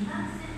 Gracias.